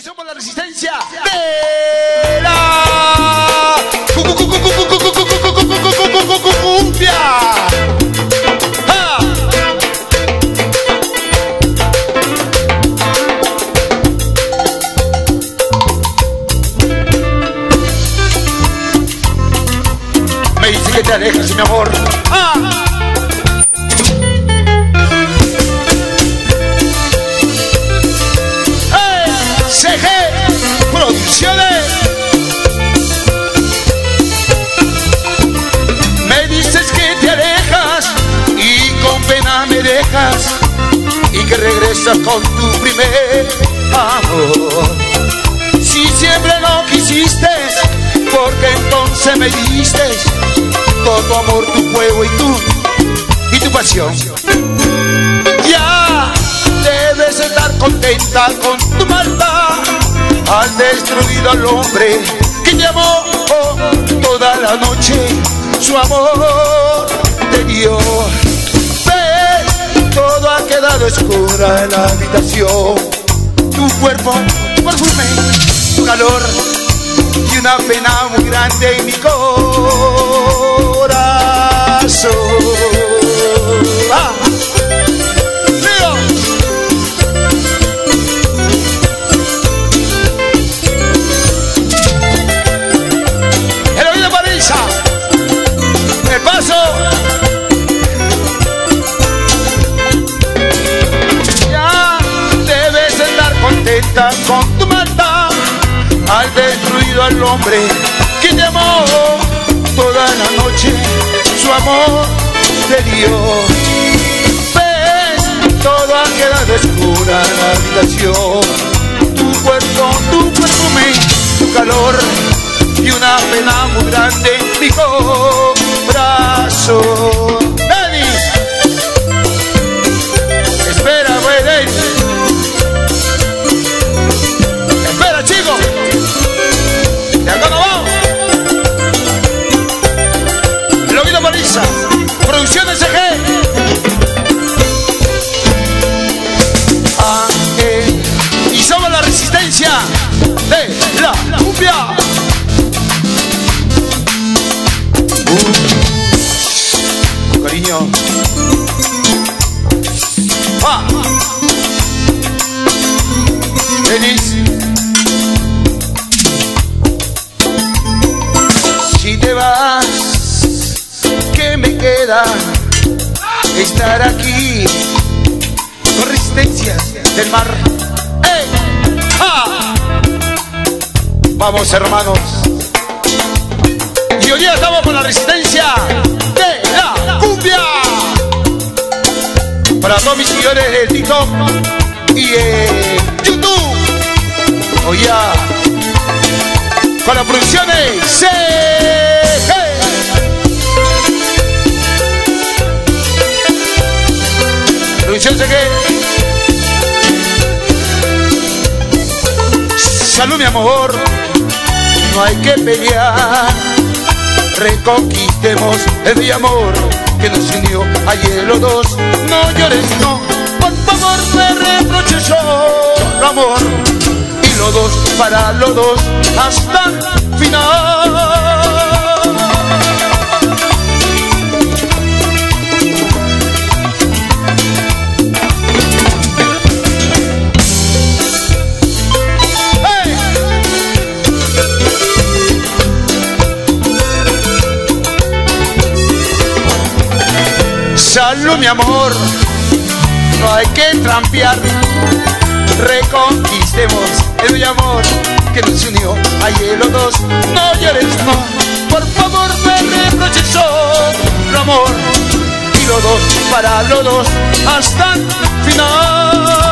y somos la resistencia de la cumbia. ¡Ah! Me dice que te alejas, mi amor. Con tu primer amor. Si siempre lo quisiste, porque entonces me diste todo amor, tu fuego y tu y tu pasión. Ya debes estar contenta con tu maldad al destruir al hombre que te amó toda la noche. Su amor te dio. En la habitación. Tu cuerpo, tu perfume, tu calor y una pena muy grande en mi corazón. Destruido al hombre que te amó toda la noche. Su amor te dio. Ves, todo ha quedado oscura en la habitación. Tu cuerpo, tu perfume, tu calor y una pena muy grande en mi corazón. La cumbia. Uh, cariño. Ah. Si te vas, ¿qué me queda? Estar aquí con resistencias del mar. Vamos hermanos. Y hoy día estamos con la resistencia de la cumbia. Para todos mis seguidores de TikTok y en YouTube. Hoy ya con las producciones CG. Producción CG. Salud, mi amor. No hay que pelear. Reconquistemos el amor que nos unió ayer los dos. No llores, no. Por favor, me reproches yo, amor y los dos para los dos hasta el final. Salud mi amor, no hay que trampear reconquistemos el bello amor que nos unió ayer los dos. No llores, no, por favor me reproches solo amor y los dos para los dos hasta el final.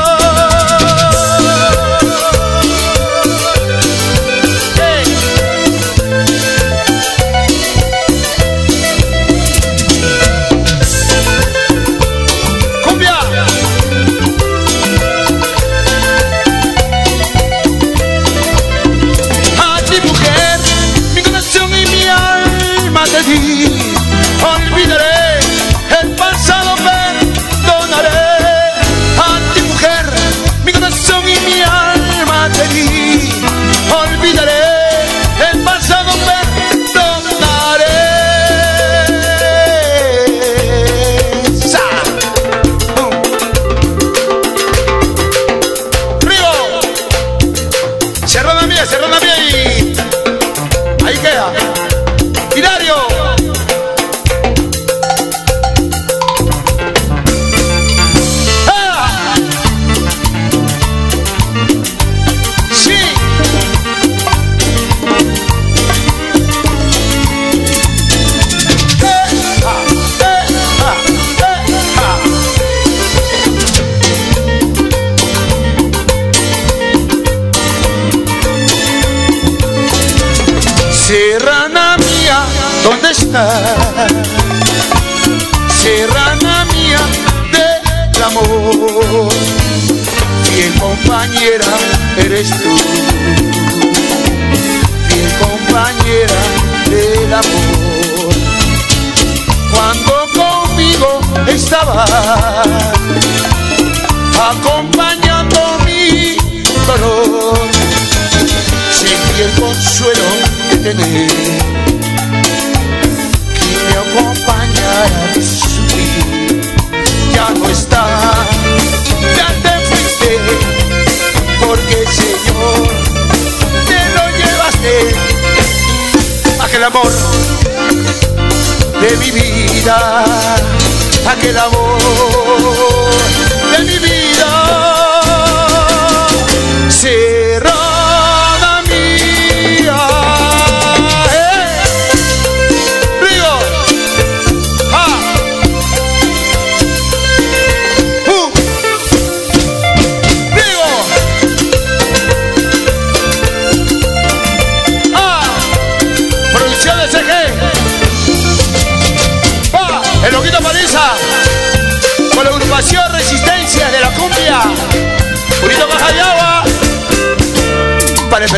ti. Olvidaré el pasado, perdonaré a ti, mujer, mi corazón y mi alma te di. Olvidaré el pasado, perdonaré. ¡Sa! ¡Río! Cierra la mía, cierra la mía y ahí queda. ¿Dónde está? Serrana mía del amor, fiel compañera eres tú, fiel compañera del amor. Cuando conmigo estaba acompañando mi dolor, sentí el consuelo de tener de mi vida, aquel amor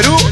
Perú.